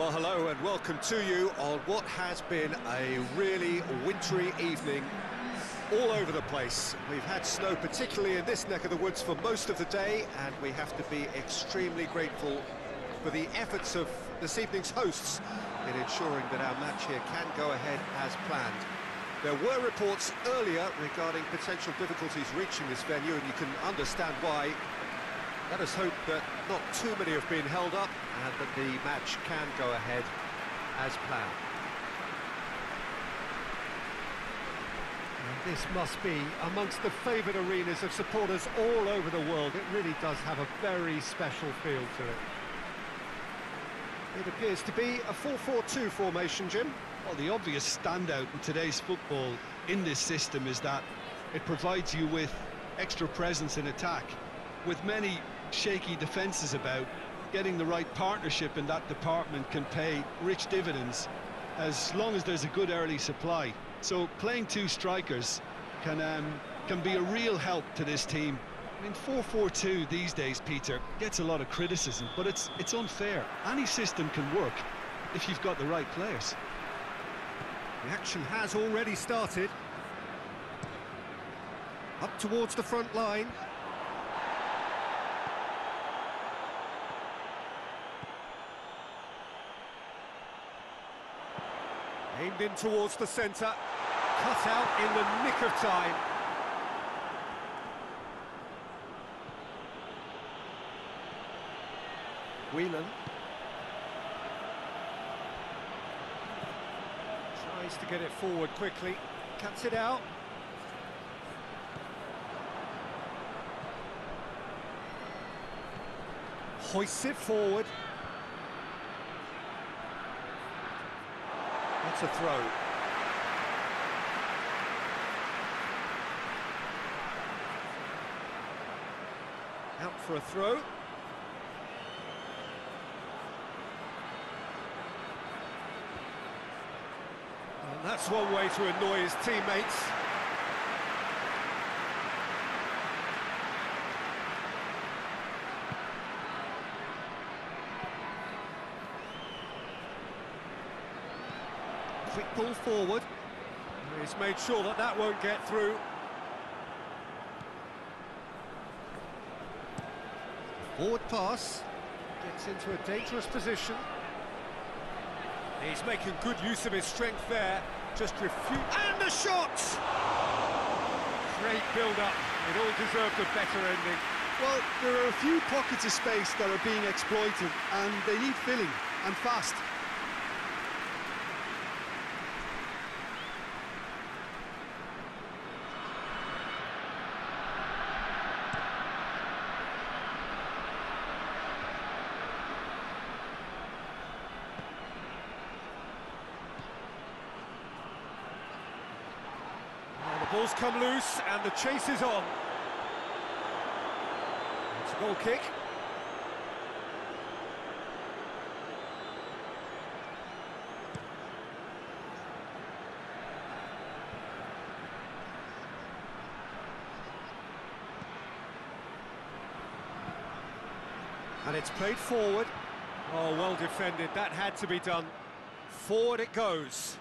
Well, hello and welcome to you on what has been a really wintry evening all over the place. We've had snow, particularly in this neck of the woods, for most of the day, and we have to be extremely grateful for the efforts of this evening's hosts in ensuring that our match here can go ahead as planned. There were reports earlier regarding potential difficulties reaching this venue, and you can understand why. Let us hope that not too many have been held up and that the match can go ahead as planned. And this must be amongst the favoured arenas of supporters all over the world. It really does have a very special feel to it. It appears to be a 4-4-2 formation, Jim. Well, the obvious standout in today's football in this system is that it provides you with extra presence in attack. With many shaky defences about, getting the right partnership in that department can pay rich dividends as long as there's a good early supply. So playing two strikers can um, can be a real help to this team. I mean, 4-4-2 these days, Peter, gets a lot of criticism, but it's it's unfair. Any system can work if you've got the right players. The action has already started. Up towards the front line. Aimed in towards the centre. Cut out in the nick of time. Whelan. Tries to get it forward quickly. Cuts it out. Hoists it forward. That's a throw. Out for a throw. And that's one way to annoy his teammates. Quick ball forward. He's made sure that that won't get through. Forward pass. Gets into a dangerous position. He's making good use of his strength there. Just refute. And the shot! Great build-up. It all deserved a better ending. Well, there are a few pockets of space that are being exploited, and they need filling, and fast. Ball's come loose, and the chase is on. It's a goal kick. And it's played forward. Oh, well defended. That had to be done. Forward it goes.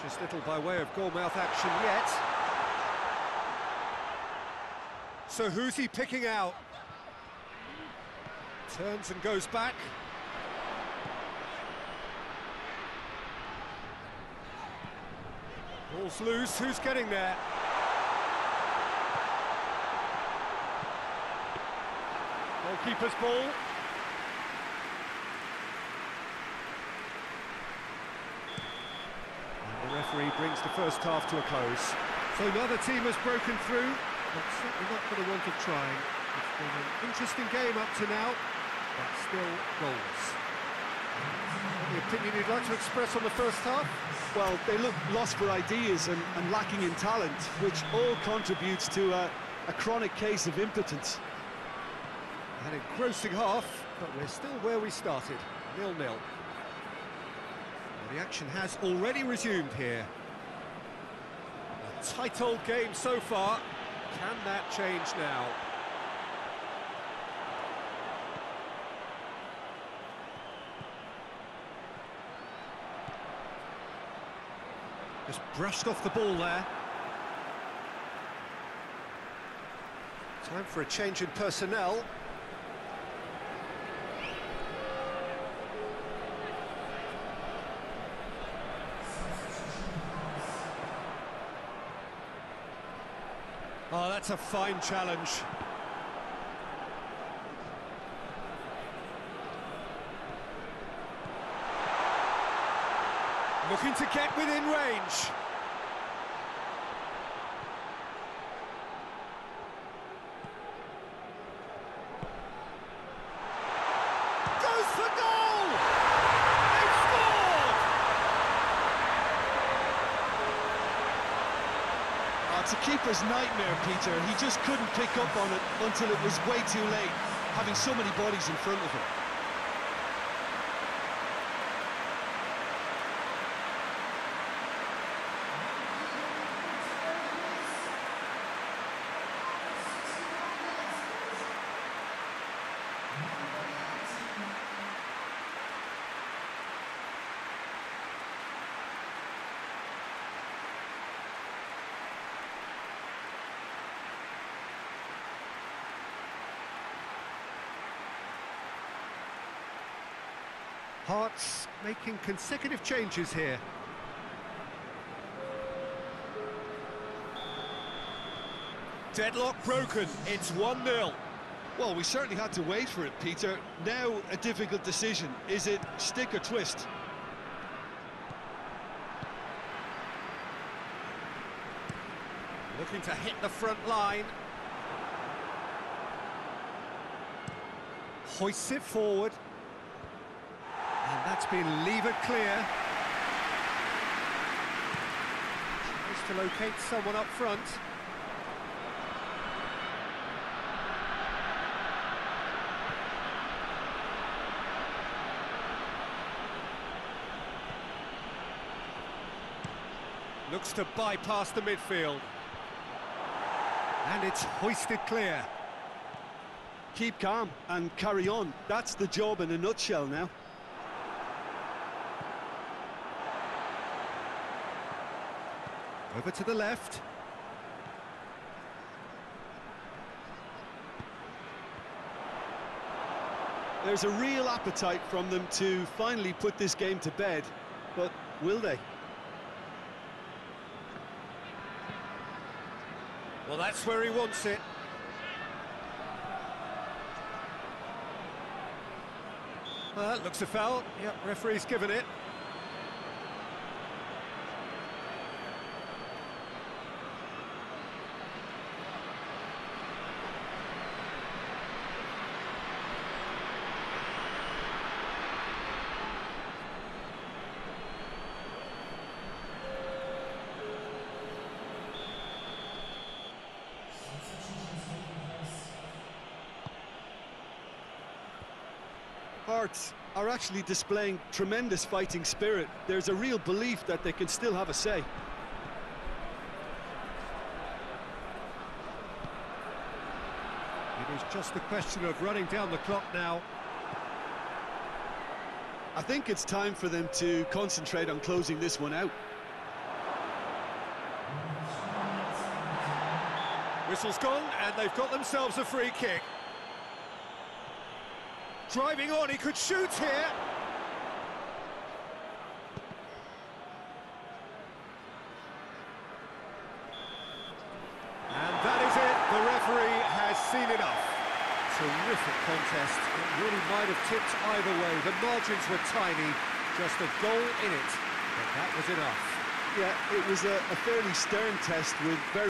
Precious little by way of goalmouth action yet. So who's he picking out? Turns and goes back. Ball's loose, who's getting there? Goalkeeper's ball. And the referee brings the first half to a close. So another team has broken through, but certainly not for the want of trying. It's been an interesting game up to now, but still goals. Any opinion you'd like to express on the first half? Well, they look lost for ideas and, and lacking in talent, which all contributes to a, a chronic case of impotence. An engrossing half, but we're still where we started, nil-nil. The action has already resumed here. A tight old game so far. Can that change now? Just brushed off the ball there. Time for a change in personnel. Oh, that's a fine challenge. Looking to get within range. Goes for goal! They've scored! Oh, it's a keeper's nightmare, Peter. He just couldn't pick up on it until it was way too late, having so many bodies in front of him. Hearts making consecutive changes here. Deadlock broken, it's 1-0. Well, we certainly had to wait for it, Peter. Now a difficult decision. Is it stick or twist? Looking to hit the front line. Hoists it forward. That's been levered clear. Tries to locate someone up front. Looks to bypass the midfield. And it's hoisted clear. Keep calm and carry on. That's the job in a nutshell now. Over to the left. There's a real appetite from them to finally put this game to bed, but will they? Well, that's where he wants it. Well, that looks a foul. Yep, referee's given it. Hearts are actually displaying tremendous fighting spirit. There's a real belief that they can still have a say. It is just a question of running down the clock now. I think it's time for them to concentrate on closing this one out. Whistle's gone, and they've got themselves a free kick. Driving on, he could shoot here. And that is it. The referee has seen enough. Terrific contest. It really might have tipped either way. The margins were tiny. Just a goal in it. But that was enough. Yeah, it was a, a fairly stern test with very